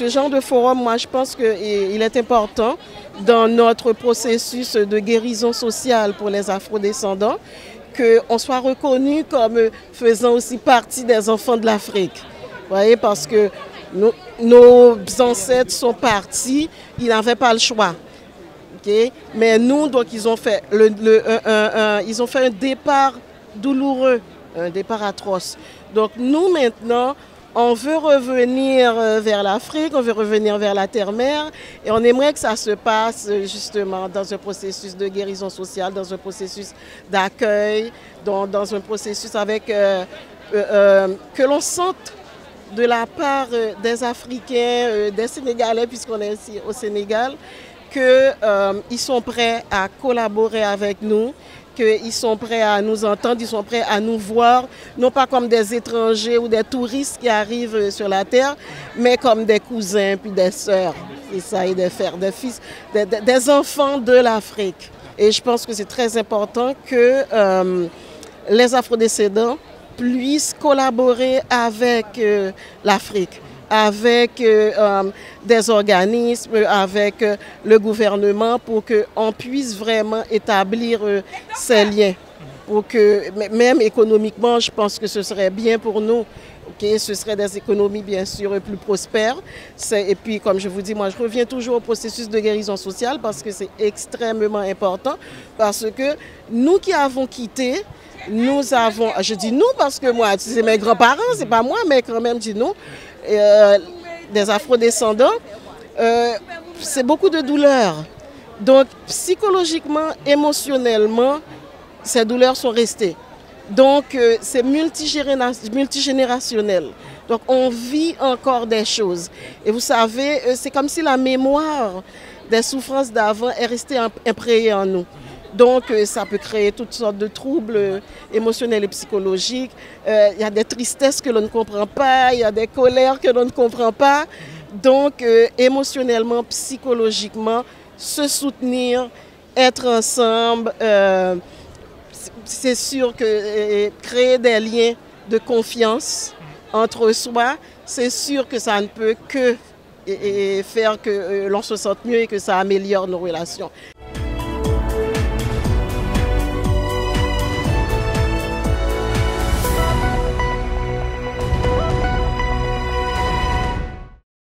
ce genre de forum, moi, je pense qu'il est important dans notre processus de guérison sociale pour les afrodescendants qu'on soit reconnu comme faisant aussi partie des enfants de l'Afrique. Vous voyez, parce que nos, ancêtres sont partis, ils n'avaient pas le choix. Mais nous, donc, ils ont, fait le, ils ont fait un départ douloureux, un départ atroce. Donc nous, maintenant, on veut revenir euh, vers l'Afrique, on veut revenir vers la terre-mère et on aimerait que ça se passe euh, justement dans un processus de guérison sociale, dans un processus d'accueil, dans, un processus avec euh, que l'on sente de la part des Africains, des Sénégalais, puisqu'on est ici au Sénégal, qu'ils sont prêts à collaborer avec nous qu'ils sont prêts à nous entendre, ils sont prêts à nous voir, non pas comme des étrangers ou des touristes qui arrivent sur la terre, mais comme des cousins puis des sœurs, et des frères, des fils, des, enfants de l'Afrique. Et je pense que c'est très important que euh, les afrodescendants puissent collaborer avec euh, l'Afrique avec euh, euh, des organismes, avec euh, le gouvernement pour qu'on puisse vraiment établir ces liens. Pour que, même économiquement, je pense que ce serait bien pour nous. ce serait des économies bien sûr plus prospères. Et puis, comme je vous dis, moi, je reviens toujours au processus de guérison sociale parce que c'est extrêmement important. Parce que nous qui avons quitté, nous avons, je dis nous parce que moi, c'est mes grands-parents, c'est pas moi, mais quand même, dis nous, euh, des afrodescendants, euh, c'est beaucoup de douleurs. Donc psychologiquement, émotionnellement, ces douleurs sont restées. Donc euh, c'est multigénérationnel. Donc on vit encore des choses. Et vous savez, c'est comme si la mémoire des souffrances d'avant est restée imprégnée en nous. Donc, euh, ça peut créer toutes sortes de troubles euh, émotionnels et psychologiques. Euh, il y a des tristesses que l'on ne comprend pas, il y a des colères que l'on ne comprend pas. Donc, émotionnellement, psychologiquement, se soutenir, être ensemble, c'est sûr que créer des liens de confiance entre soi, c'est sûr que ça ne peut que faire que l'on se sente mieux et que ça améliore nos relations.